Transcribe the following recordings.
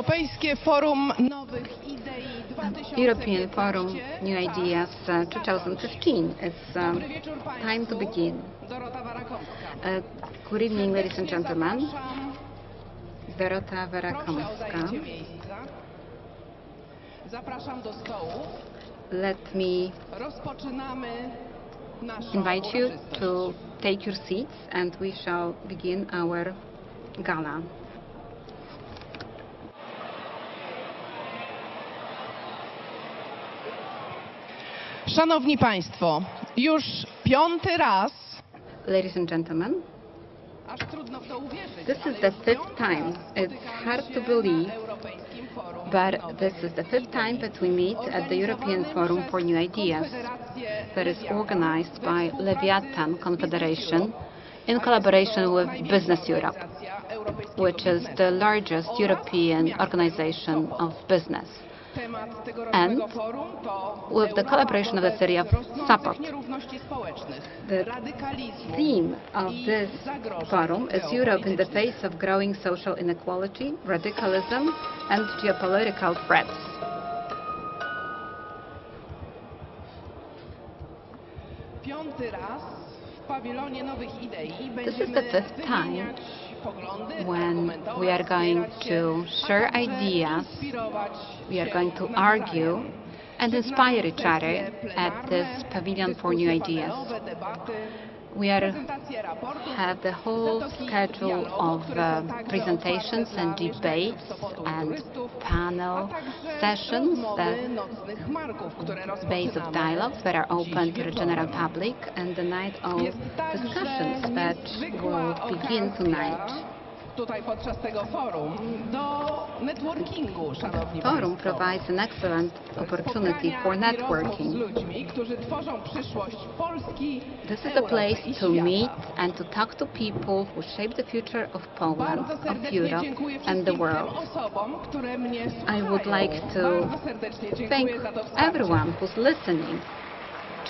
Europejskie Forum Nowych Idei 2015 European Forum New Ideas uh, 2015. It's um, Dobry wieczór Państwu. time to begin. Warakowska. Uh, good evening, ladies and gentlemen. Dorota miejsca. Zapraszam do stołu. Let me invite you to take your seats and we shall begin our gala. Szanowni Państwo, już piąty raz, Ladies and gentlemen, aż trudno w to uwierzyć, This is the fifth time. It's hard to believe, na Europejskim Forum but this is the fifth time that we meet at the European Forum for New Ideas that is organized by Lewiatan Confederation in collaboration with Business Europe, which is the largest European organization of business. And with the collaboration of the city of Sopot. The theme of this forum is Europe in the face of growing social inequality, radicalism, and geopolitical threats. Piąty raz w pawilonie Nowych Idei is the fifth time when we are going to share ideas, We are going to argue and inspire each other at this Pavilion for New Ideas. We are have the whole schedule of uh, presentations and debates and panel sessions które base of dialogues that are open to the general public and the night of discussions that will begin tonight. Tutaj podczas tego forum do networkingu, szanowni Forum państwo. provides an excellent opportunity for networking. ludźmi, którzy tworzą przyszłość Polski, This is a place to meet and to talk to people who shape the future of Poland, of Europe, and the world. osobom, które mnie I would like to Thank dziękuję za to wsparcie. everyone who's listening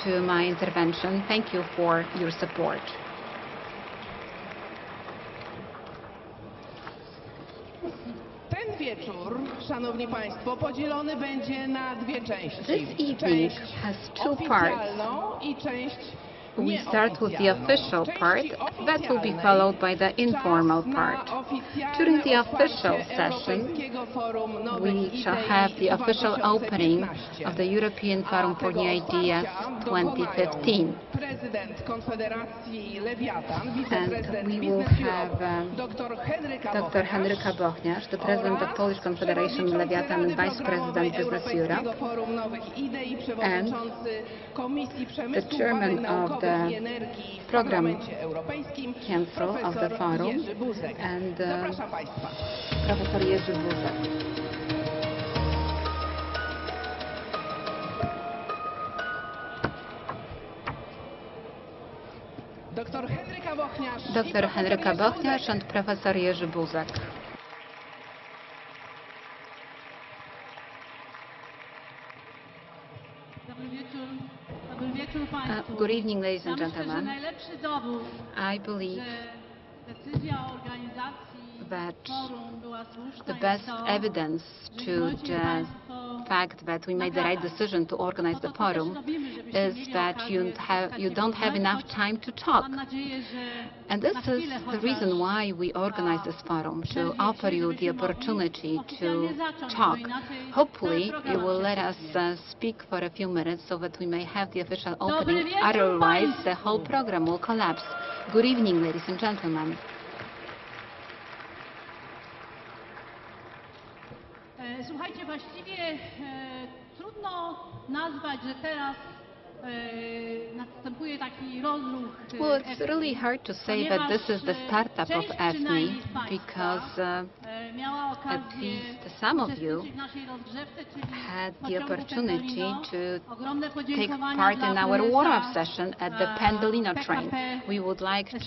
to my intervention. Thank you for your support. Wieczór, szanowni państwo, podzielony będzie na dwie części. This evening część has two parts. oficjalną i część We start with the official part that will be followed by the informal part. During the official session, Europejskiego Forum Nowych We shall have the official opening of the European Forum for New Ideas 2015. Prezydent Konfederacji Lewiatan, And we will have um, dr Henryka. Bochniarz the president of Polish Confederation Lewiatan and vice president Business Europe, Forum Nowych Idei, przewodniczący Komisji Przemysłu, chairman of the i Energii w program Parlamencie Europejskim, Council of the profesor Forum, Jerzy Buzek. and, uh, Zapraszam Państwa. professor Jerzy Buzek. Dr Henryka Bochniarz i Dr. profesor Henryka Jerzy Bochniarz Buzek. and professor Jerzy Buzek. Good evening, ladies and gentlemen. I believe that the best evidence to the fact that we made the right decision to organize the forum is that you, have, you don't have enough time to talk. And this is the reason why we organize this forum, to offer you the opportunity to talk. Hopefully, you will let us uh, speak for a few minutes so that we may have the official opening. Otherwise, the whole program will collapse. Good evening, ladies and gentlemen. Trudno nazwać, że teraz następuje taki rozruch Well, it's really hard to say that this is the startup of część EFNI przynajmniej z państwa, because uh, okazję least some of you uczestniczyć w naszej rozgrzewce, czyli had the opportunity to take part in our warm-up session at the Pendolino train. We would like to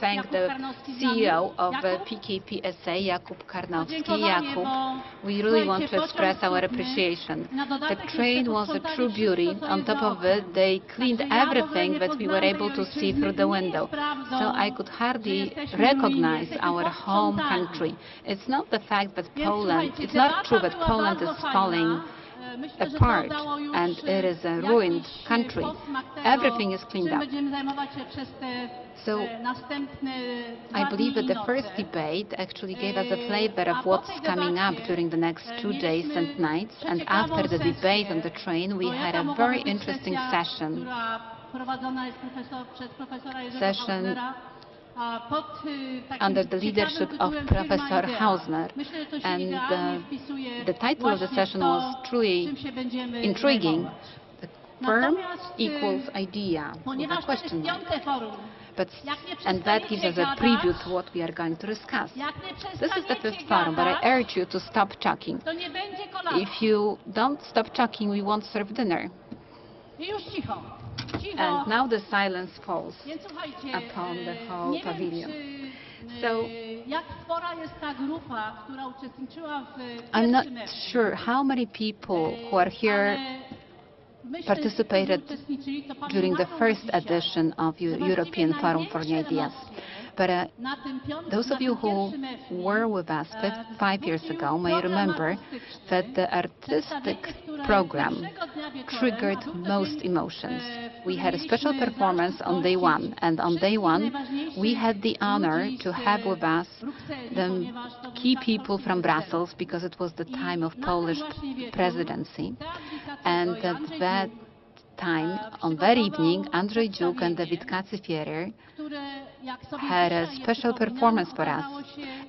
thank the Karnowski z nami. CEO of? PKP SA, Jakub Karnowski. Jakub, we really want to express our appreciation. The train was a true beauty. On top of it, they cleaned Także ja w ogóle everything that we were able to see through the window. So I could hardly recognize our home country. It's not the fact that Poland, it's not true that Poland is falling Apart and it is a ruined country. Everything is cleaned up. będziemy zajmować się przez te So, I believe that the first debate actually gave us a flavor of what's coming up during the next two days and nights. And after the debate on the train, we had a very interesting session. która prowadzona jest profesor, przez profesora Jerzego Session Hausnera, a pod y, takim under the leadership of Professor Hausner. Myślę, że to się And, uh, the title of the session was truly czym się będziemy Intriguing. The firm equals idea with a Ponieważ to jest question mark. piąte forum, But, and that gives us a preview to what we are going to discuss. This is the fifth forum, but I urge you to stop talking. to nie będzie kolacji. If you don't stop talking, we won't serve dinner. I już cicho. Cicho. And now the silence falls. Upon the whole pavilion. So- jak spora jest ta grupa, która uczestniczyła w I'm not sure how many people who are here ale myślę, że participated którzy uczestniczyli, to during the first edition of że Eu- właściwie European Forum for New Ideas. But uh, na tym piątym- those of you who were with us five years ago may remember that the artistic program pierwszego dnia wieczorem, triggered a był to most emotions. We had a special performance on day one, and on day one, we had the honor to have with us the ponieważ to był key people from Brussels because it was the time of Polish presidency. And at that time, on that evening, Andrzej Dziuk and David przedstawienie, Witkacy Theater które, jak sobie had a special performance for us.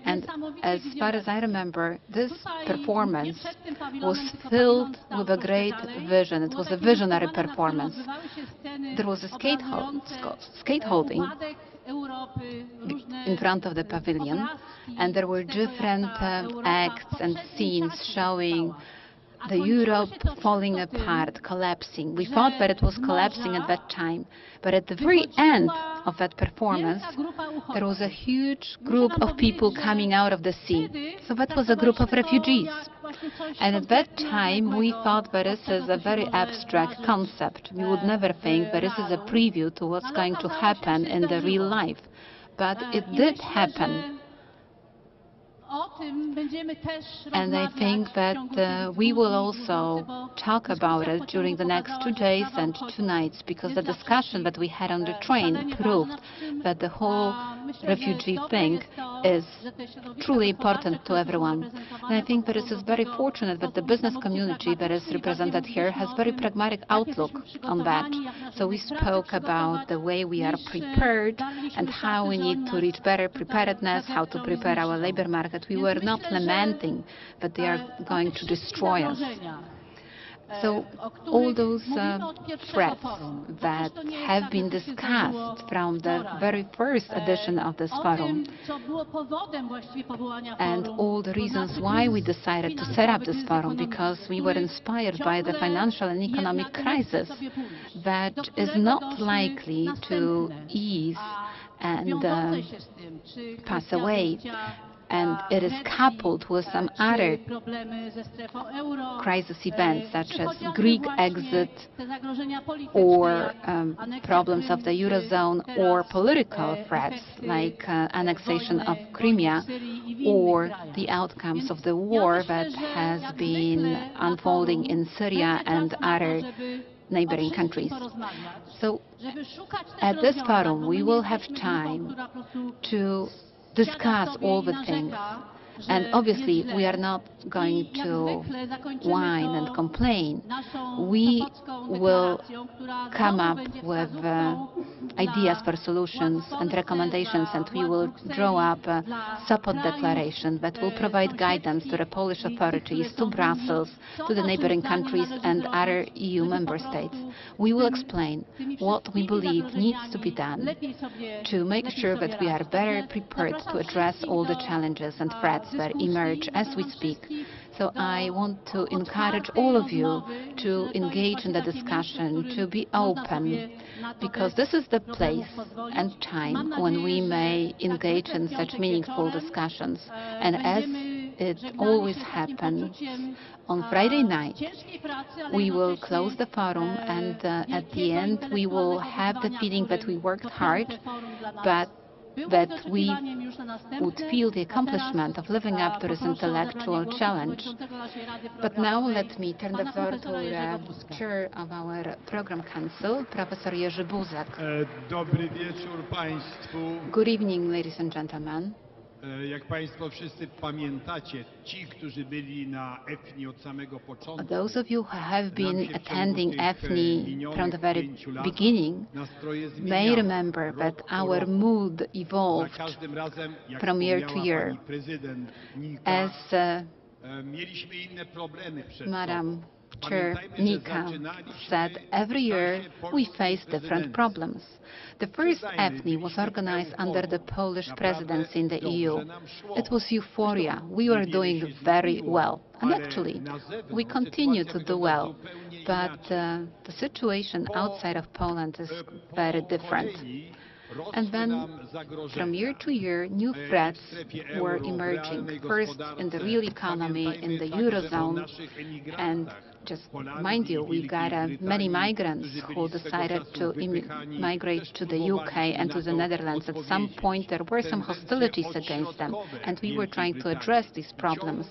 And as far as I remember, this performance przed tym pawilonem, was filled with a great vision. It was a visionary wystawanie, na którym performance. odbywały się sceny There was a skate hol- obrazujące, sco- e, skateholding upadek Europy, różne, in front of the pavilion, and there were z tego, jak different um, acts and scenes showing the Europe falling apart, collapsing. We thought that it was collapsing at that time, but at the very end of that performance, there was a huge group of people coming out of the sea. So that was a group of refugees. And at that time, we thought that this is a very abstract concept. We would never think that this is a preview to what's going to happen in the real life. But it did happen. And I think that uh, we will also talk about it during the next two days and two nights because the discussion that we had on the train proved that the whole refugee thing is truly important to everyone. And I think that it podchodzą is very fortunate that the business community that is represented here has very pragmatic outlook on that. So we spoke about the way we are prepared and how we need to reach better preparedness, how to prepare our labor market. We were not lamenting that they are going to destroy us. So all those uh, threats that przecież to nie jest have been że to się zdarzyło discussed from the very first edition of this forum. tym, co było powodem właściwie powołania and all the reasons why we decided to set up this forum because we were inspired by the financial and economic jednak nie chce crisis that is not likely to ease and uh, się z tym, czy pass away. And it is coupled with some other crisis events such as Greek exit or um, problems of the Eurozone or political threats like uh, annexation of Crimea or the outcomes of the war that has been unfolding in Syria and other neighboring countries. So At this forum, we will have time to discuss all the things. And obviously, we are not going to whine and complain. We will come up with uh, ideas for solutions and recommendations, and we will draw up a support declaration that will provide guidance to the Polish authorities, to są w Unii, Brussels, to the neighboring countries and other EU member states. We will explain what we believe needs to be done to make sure that we are better prepared to address all the challenges and a, threats that emerge as we speak. So I want to encourage all of you to engage in the discussion, to be open, because this is the place and time when we may engage in such meaningful discussions. And as it always happens, on Friday night, we will close the forum and uh, at the end we will have the feeling that we worked hard, but that oczekiwaniem już na następne would feel the accomplishment of living up to this poproszę o intellectual challenge. przewodniczącego naszej Rady But now let me turn the floor to the chair of our program council, Professor Jerzy Buzek. Dobry wieczór Państwu. Good evening, ladies and gentlemen. E, Jak Państwo wszyscy pamiętacie, ci, którzy byli na EFNI od samego początku, Those of you who have nam been się w ciągu attending tych, e, EFNI minionych from the very pięciu lat beginning nastroje may zmieniały. remember Rok that po our roku. mood Za evolved każdym razem, jak from year to wspomniała year. pani prezydent Nika, as uh, e, mieliśmy inne problemy przed Madam Chair Nika said, every year we face different problems. The first EFNI was organized under the. Polish presidency in the EU. It was euphoria. We were doing very well. And actually, we continue to do well. But uh, the situation outside of Poland is very different. And then. From year to year, new threats were emerging. First in the real economy, in the Eurozone, and just mind you, we got uh, many migrants who decided to migrate to the UK and to the Netherlands. At some point, there were some hostilities against them, and we were trying to address these problems.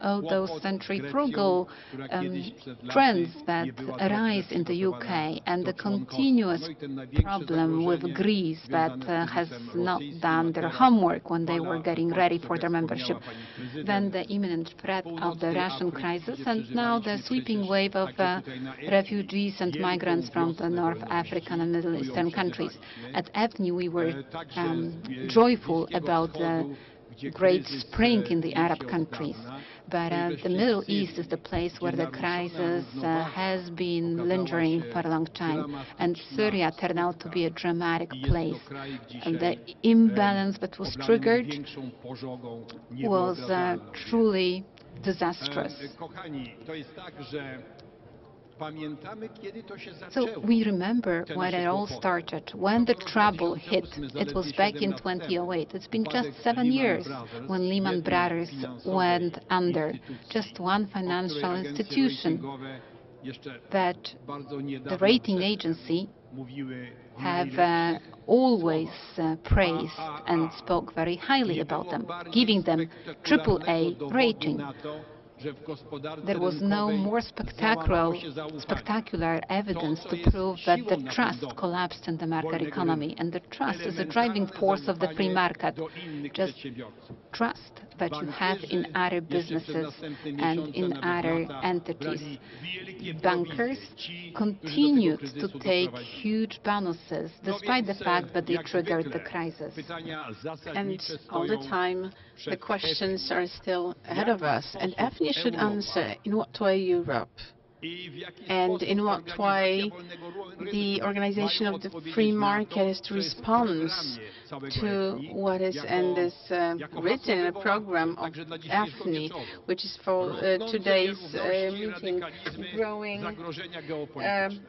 All those centrifugal um, kiedyś przed laty trends that arise in the UK and the continuous No i ten największe problem with Greece that uh, has not done their homework when they were getting ready for their membership. wspomniała pani prezydent, Then the imminent threat of the Russian crisis and now the sweeping wave of uh, tutaj na EFNI refugees and migrants from the North African and Middle Eastern countries. At EFNI we were E, um, joyful about the great spring in the Arab countries. But uh, the Middle East is the place where the crisis uh, has been lingering for a long time, and Syria turned out to be a dramatic place. And the imbalance that was triggered was uh, truly disastrous. So we remember when it all started, when the trouble hit. It was back in siedem lat temu. 2008. It's been just seven years when Lehman Brothers went under. Just one financial institution that the rating agency have uh, always uh, praised and spoke very highly about them, giving them AAA rating. Na to, że w gospodarce There was no more spectacular, załamało się zaufanie. spectacular evidence to prove that the trust collapsed in the market economy. And the trust is a driving force of the free market. Just trust that you have in other businesses and in other entities. Bankers continued to take huge bonuses despite the fact that they triggered the crisis. And all the time, the questions are still ahead of us. And EFNI should answer in what way Europe and in what way the organization of the free market is to respond to what is in this uh, written in a program of EFNI, which is for uh, today's uh, meeting, growing um.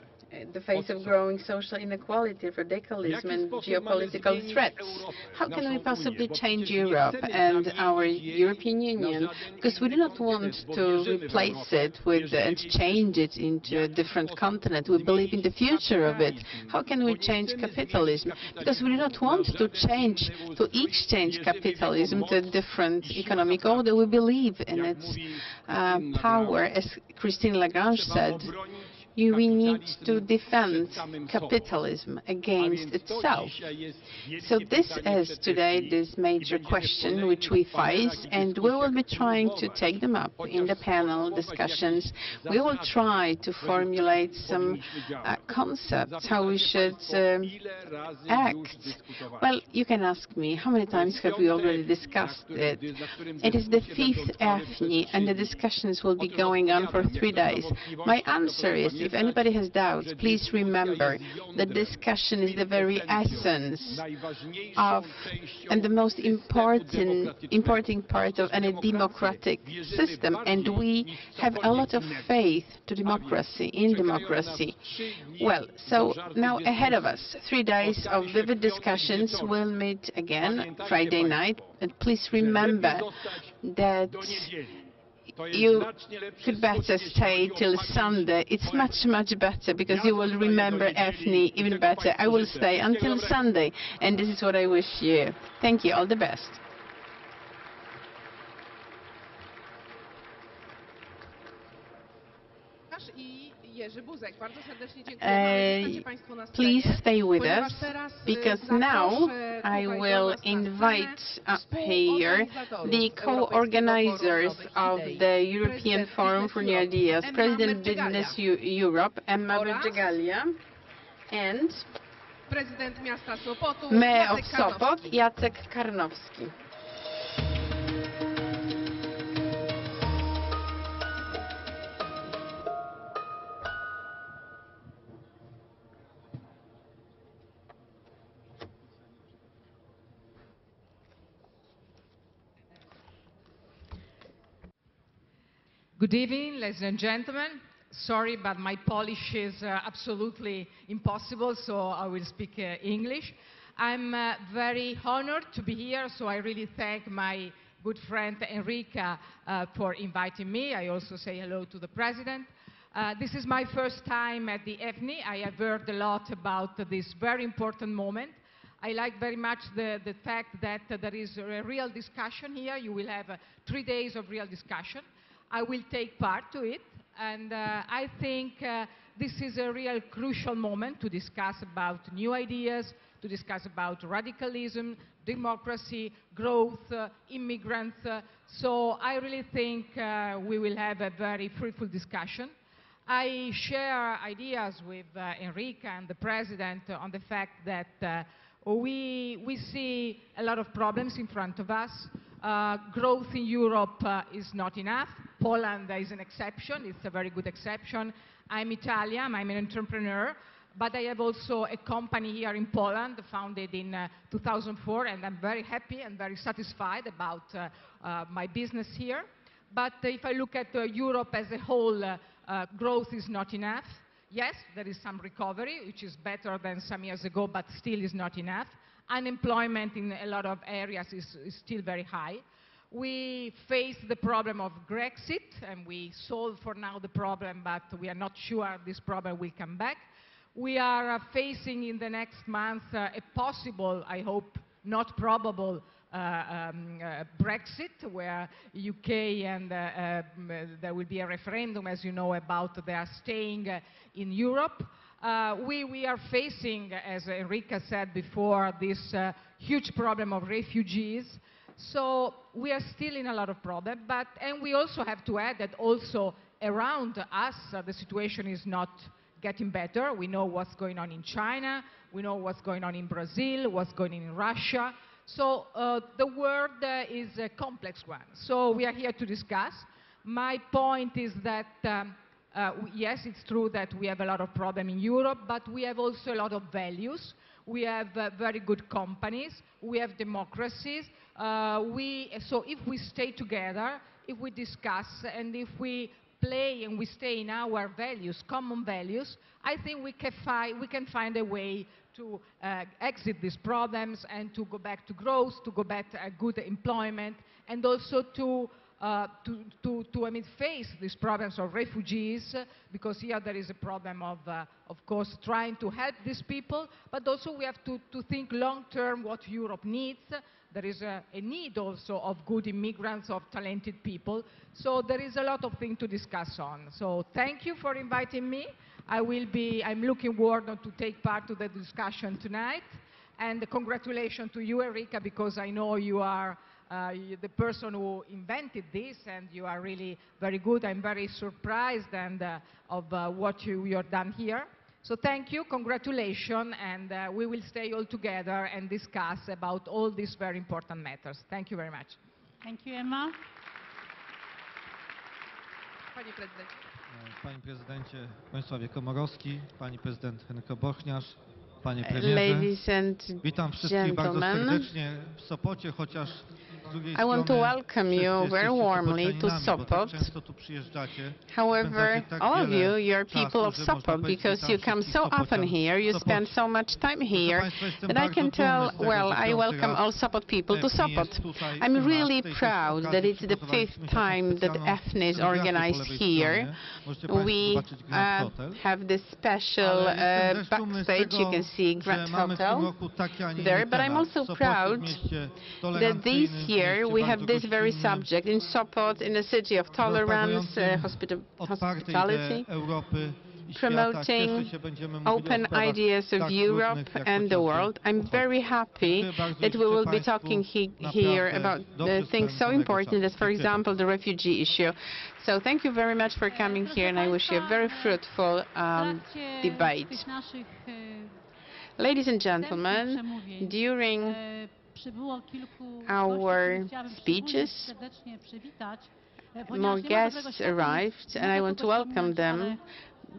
The face of growing social inequality, radicalism, and geopolitical threats. How can we possibly change Europe and our European Union? Because we do not want to replace it with and change it into a different continent. We believe in the future of it. How can we change capitalism? Because we do not want to change, to exchange capitalism to a different economic order. We believe in its uh, power, as Christine Lagarde said. You, we need to defend capitalism against itself. So this is today this major question which we face, and we will be trying to take them up in the panel discussions. We will try to formulate some uh, concepts how we should um, act. Well, you can ask me, how many times have we already discussed it? It is the fifth EFNI, and the discussions will be going on for three days. My answer is, if anybody has doubts, please remember that discussion is the very essence of and the most important important part of any democratic system. And we have a lot of faith to democracy in democracy. Well so now ahead of us three days of vivid discussions. We'll meet again friday night. And please remember that you could better stay till Sunday. It's much, much better because you will remember EFNI even better. I will stay until Sunday, and this is what I wish you. Thank you. All the best. I Jerzy Buzek. Bardzo serdecznie Uh, dziękuję. Zostańcie państwo na scenie, Please stay with us because now I will invite up here the co-organizers of the European Forum for New Ideas, President Business Eu- Europe, Emma Marcegaglia, and Prezydent miasta Sopotu, Mayor of. Sopot, Jacek Karnowski. Good evening, ladies and gentlemen. Sorry, but my Polish is uh, absolutely impossible, so I will speak uh, English. I'm uh, very honored to be here, so I really thank my good friend Enrica uh, for inviting me. I also say hello to the President. Uh, this is my first time at the EFNI. I have heard a lot about this very important moment. I like very much the, the fact that there is a real discussion here. You will have uh, three days of real discussion. I will take part to it, and uh, I think uh, this is a real crucial moment to discuss about new ideas, to discuss about radicalism, democracy, growth, uh, immigrants. uh, so I really think uh, we will have a very fruitful discussion. I share ideas with uh, Enrica and the President on the fact that we, we see a lot of problems in front of us. Uh, growth in Europe uh, is not enough. Poland is an exception. It's a very good exception. I'm Italian. I'm an entrepreneur. But I have also a company here in Poland, founded in uh, 2004, and I'm very happy and very satisfied about uh, uh, my business here. But if I look at Europe as a whole, growth is not enough. Yes, there is some recovery, which is better than some years ago, but still is not enough. Unemployment in a lot of areas is, is still very high. We face the problem of Grexit, and we solve for now the problem, but we are not sure this problem will come back. We are uh, facing in the next month uh, a possible, I hope, not probable uh, um, uh, Brexit, where UK and uh, uh, there will be a referendum, as you know, about their staying in Europe. Uh, we, we are facing, as Enrica said before, this uh, huge problem of refugees. So we are still in a lot of problem, but and we also have to add that also around us uh, the situation is not getting better. We know what's going on in China, we know what's going on in Brazil, what's going on in Russia. So uh, the world uh, is a complex one. So we are here to discuss. My point is that um, uh, yes, it's true that we have a lot of problems in Europe, but we have also a lot of values. We have uh, very good companies. We have democracies. Uh, we, so if we stay together, if we discuss, and if we play and we stay in our values, common values, I think we can, fi- we can find a way to uh, exit these problems and to go back to growth, to go back to good employment, and also to uh, to, to, to I mean, face these problems of refugees, because here there is a problem of, uh, of course, trying to help these people, but also we have to, to think long-term what Europe needs. There is a, a need also of good immigrants, of talented people. So there is a lot of things to discuss on. So thank you for inviting me. I will be, I'm looking forward to take part to the discussion tonight. And congratulations to you, Erika, because I know you are uh, you- the person who invented this, and you are really very good. I'm very surprised and uh, of uh, what you you have done here. So thank you, congratulations, and uh, we will stay all together and discuss about all these very important matters. Thank you very much. Thank you, Emma. Panie prezydencie. Panie prezydencie Państwowie Komorowski, pani prezydent Henryko Bochniarz, panie premierze. Ladies and Witam wszystkich bardzo gentlemen. serdecznie w Sopocie, chociaż z drugiej I want to welcome you very warmly to Sopocianami, bo tak Sopot. często tu przyjeżdżacie. However, all of you, you're people of Sopot because you come so often here, you spend so much time here that I can tell, well, I welcome all Sopot people to Sopot. I'm really proud that it's the fifth time that EFNI is organized here. stronie. Możecie Państwo We uh, have this special uh, też dumny z backstage. You can see Grand Hotel. roku taki, a nie there, but I'm also W Sopocie, w proud that this w year we have this very subject in Sopot, in a city of tolerance, uh, hospita- hospitality. idee Europy i promoting świata. Cieszę się, będziemy mówili o open ideas of Europe and the world. I'm very happy that we will be talking he, here about the things so important as, for example, the refugee issue. So thank you very much for coming here, and I wish you a very fruitful um, debate. tych naszych Ladies and gentlemen, during przybyło kilku our gości, których chciałabym speeches, szczególnie serdecznie przywitać. more ponieważ nie ma dobrego guests arrived, and I want to welcome them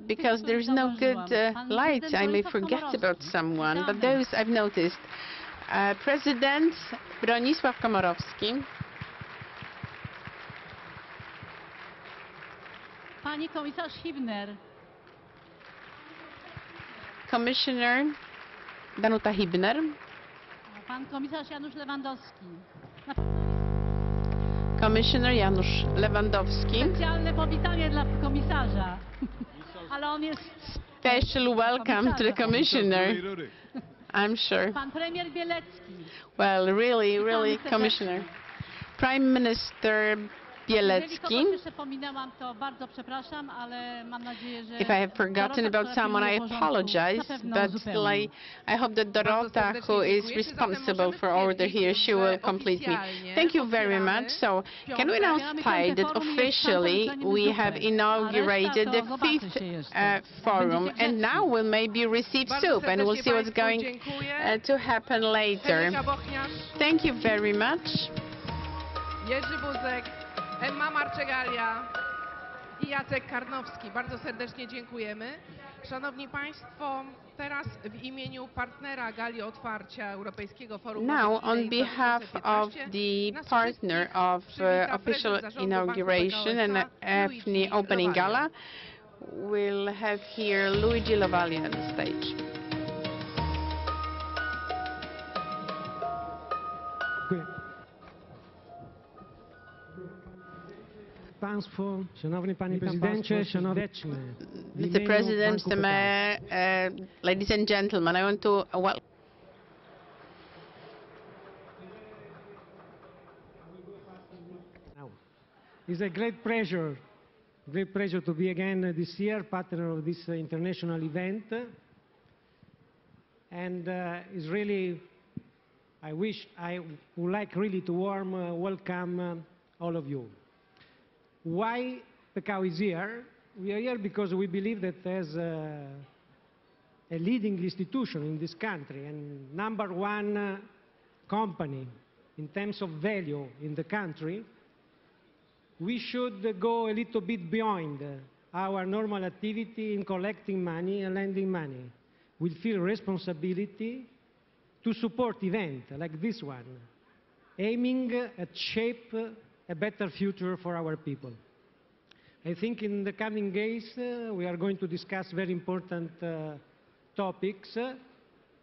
because there's no good uh, light. I may forget about someone, but those I've noticed. Uh, President Bronisław Komorowski, Pani komisarz Hübner, Commissioner Danuta Hübner, pan komisarz Janusz Lewandowski. Commissioner Janusz Lewandowski. Specjalne powitanie dla komisarza. Ale on jest Special welcome to the Commissioner, I'm sure. pan premier Bielecki. Well, really, really. Commissioner. Prime Minister Bielecki. kogoś jeszcze pominęłam, to bardzo przepraszam, ale mam nadzieję, że If I have forgotten about someone, I apologize, but like, I hope that Dorota, who is dziękuję. Czy zatem responsible for order here, she will complete me. Thank you very much. So, can we now Otwieramy state that forum i jest officially we have inaugurated the fifth uh, forum, and now we'll maybe receive Bardzo soup, and we'll see what's going uh, to happen later. Thank you very much. Jerzy Buzek, Emma Marczegalia i Jacek Karnowski. Bardzo serdecznie dziękujemy. Szanowni Państwo, teraz w imieniu partnera Gali Otwarcia Europejskiego Forum Now, on behalf of 2015, the partner of uh, official inauguration and EFNI Luigi opening gala, we'll have here Luigi Lovaglio on the stage. Mr. imieniu President, Banku Mr. Mayor, uh, ladies and gentlemen, I want to uh, well, Now, It's a great pleasure, great pleasure to be again uh, this year partner of this uh, international event. And uh, it's really, I wish, I would like really to warm uh, welcome um, all of you. Why the cow is here? We are here because we believe that as a, a leading institution in this country and number one uh, company in terms of value in the country, we should go a little bit beyond uh, our normal activity in collecting money and lending money. We feel responsibility to support events like this one, aiming at shape a better future for our people. I think in the coming days uh, we are going to discuss very important uh, topics.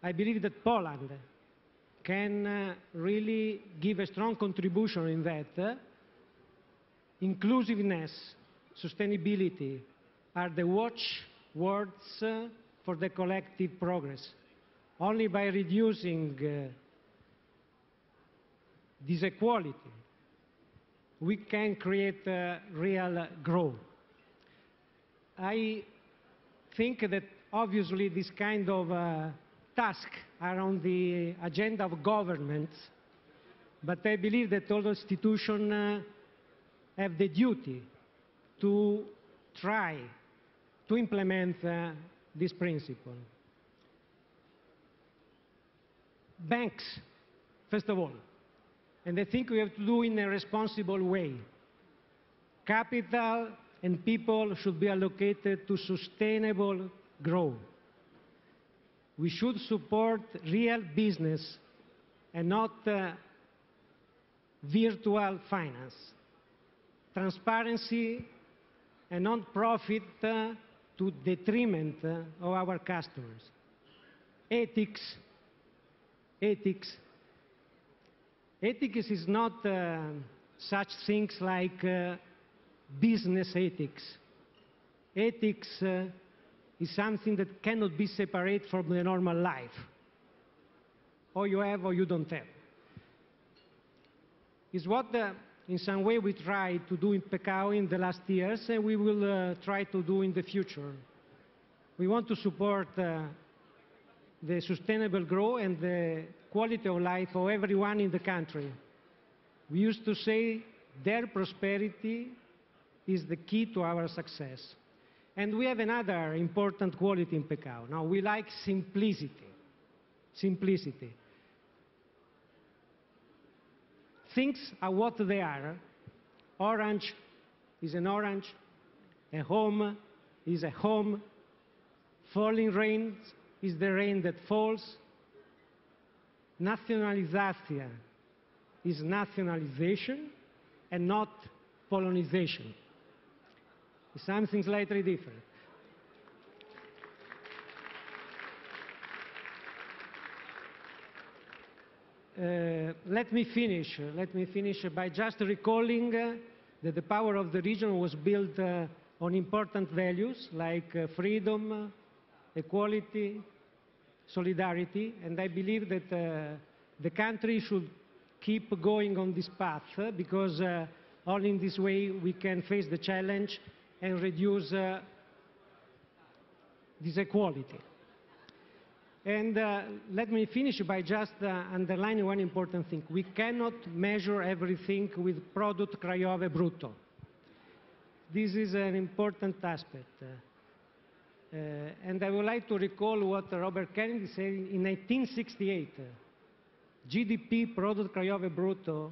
I believe that Poland can uh, really give a strong contribution in that. Inclusiveness, sustainability are the watchwords uh, for the collective progress. Only by reducing uh, disequality, we can create real growth. I think that obviously this kind of uh, task are on the agenda of governments, but I believe that all institutions uh, have the duty to try to implement uh, this principle. Banks, first of all, and I think we have to do it in a responsible way. Capital and people should be allocated to sustainable growth. We should support real business and not uh, virtual finance, transparency and non-profit uh, to detriment uh, of our customers, ethics, ethics. Ethics is not uh, such things like uh, business ethics. Ethics uh, is something that cannot be separated from the normal life. Or you have or you don't have. It's what, uh, in some way, we tried to do in Pekao in the last years, and we will uh, try to do in the future. We want to support uh, the sustainable growth and the quality of life for everyone in the country. We used to say their prosperity is the key to our success. And we have another important quality in Pekao. Now, we like simplicity. Simplicity. Things are what they are. Orange is an orange. A home is a home. Falling rain is the rain that falls. Nationalization is nationalization and not polonization. It's something slightly different. Uh, let me finish. uh, Let me finish by just recalling uh, that the power of the region was built uh, on important values like uh, freedom, equality, solidarity, and I believe that uh, the country should keep going on this path uh, because uh, only in this way we can face the challenge and reduce uh, this equality. And uh, let me finish by just uh, underlining one important thing. We cannot measure everything with product krajowy brutto. This is an important aspect. Uh, and I would like to recall what Robert Kennedy said in 1968. uh, GDP product krajowy brutto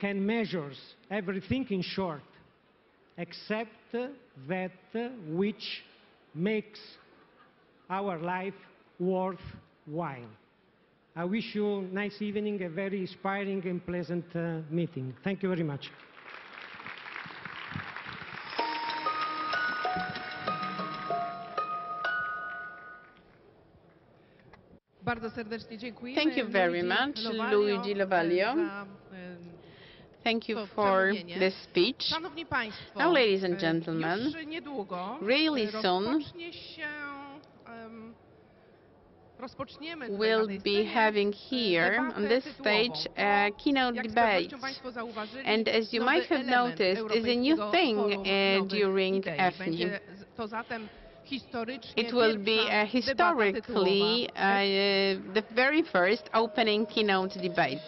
can measure everything in short, except that which makes our life worthwhile. I wish you a nice evening, a very inspiring and pleasant uh, meeting. Thank you very much. Thank you very much, Luigi Lovaglio. Thank you for this speech. Now, ladies and gentlemen, really e, soon rozpocznie się, em, rozpoczniemy tutaj We'll be having e, here on this stage a keynote debate. pewnością Państwo zauważyli, And as you might have noticed, it's a new thing uh, during. EFNI. Będzie z- to zatem historycznie It will be a historically uh, the very first opening keynote debate.